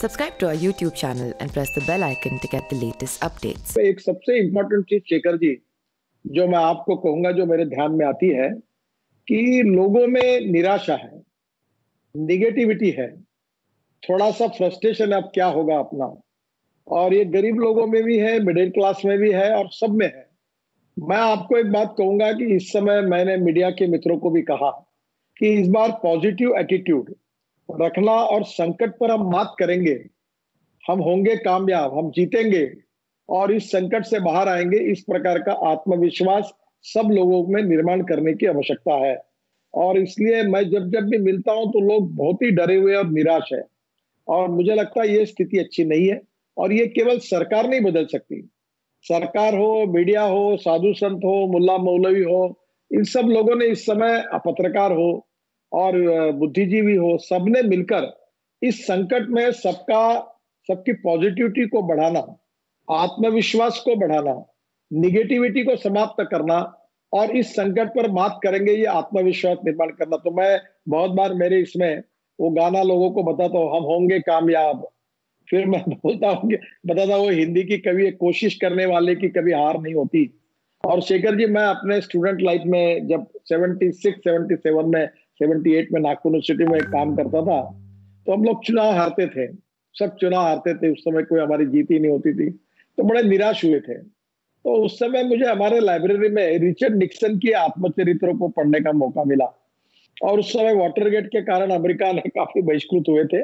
Subscribe to our YouTube channel and press the bell icon to get the latest updates. एक सबसे important चीज़ शेखर जी, जो मैं आपको कहूँगा, जो मेरे ध्यान में आती है, कि लोगों में निराशा है निगेटिविटी है थोड़ा सा फ्रस्ट्रेशन अब क्या होगा अपना और ये गरीब लोगों में भी है मिडिल क्लास में भी है और सब में है मैं आपको एक बात कहूँगा कि इस समय मैंने मीडिया के मित्रों को भी कहा कि इस बार पॉजिटिव एटीट्यूड रखना और संकट पर हम मात करेंगे। हम होंगे कामयाब, हम जीतेंगे और इस संकट से बाहर आएँगे। इस प्रकार का आत्मविश्वास सब लोगों में निर्माण करने की आवश्यकता है। और इसलिए मैं जब जब भी मिलता हूँ तो लोग बहुत ही डरे हुए और निराश है। और मुझे लगता है ये स्थिति अच्छी नहीं है और ये केवल सरकार नहीं बदल सकती। सरकार हो, मीडिया हो, साधु संत हो, मुल्ला मौलवी हो, इन सब लोगों ने इस समय पत्रकार हो और बुद्धिजीवी हो, सबने मिलकर इस संकट में सबका, सबकी पॉजिटिविटी को बढ़ाना, आत्मविश्वास को बढ़ाना निगेटिविटी को समाप्त करना और इस संकट पर मात करेंगे, ये आत्मविश्वास निर्माण करना। तो मैं बहुत बार मेरे इसमें वो गाना लोगों को बताता हूँ, हम होंगे कामयाब। फिर मैं बोलता हूँ बताता हूँ हिंदी की कभी कोशिश करने वाले की कभी हार नहीं होती। और शेखर जी, मैं अपने स्टूडेंट लाइफ में जब 76 77 में 78 में नागपुर यूनिवर्सिटी में काम करता था तो हम लोग चुनाव हारते थे। सब चुनाव हारते थे, उस समय कोई हमारी जीत ही नहीं होती थी। तो बड़े निराश हुए थे। तो उस समय मुझे हमारे लाइब्रेरी में रिचर्ड निक्सन की आत्मचरित्र को पढ़ने का मौका मिला। और उस समय वाटरगेट के कारण अमेरिका में काफ़ी बहिष्कृत हुए थे।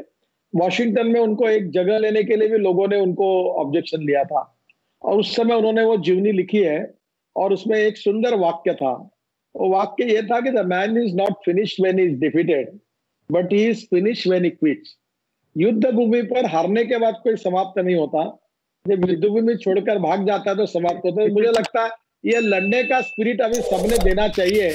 वॉशिंगटन में उनको एक जगह लेने के लिए भी लोगों ने उनको ऑब्जेक्शन लिया था। और उस समय उन्होंने वो जीवनी लिखी है और उसमें एक सुंदर वाक्य था। वाक्य ये था कि the man is not finish when is defeated but he is finish when he quits युद्ध भूमि पर हारने के बाद कोई समाप्त नहीं होता। जब युद्ध भूमि छोड़कर भाग जाता है तो समाप्त होता है। मुझे लगता है ये लड़ने का स्पिरिट अभी सबने देना चाहिए।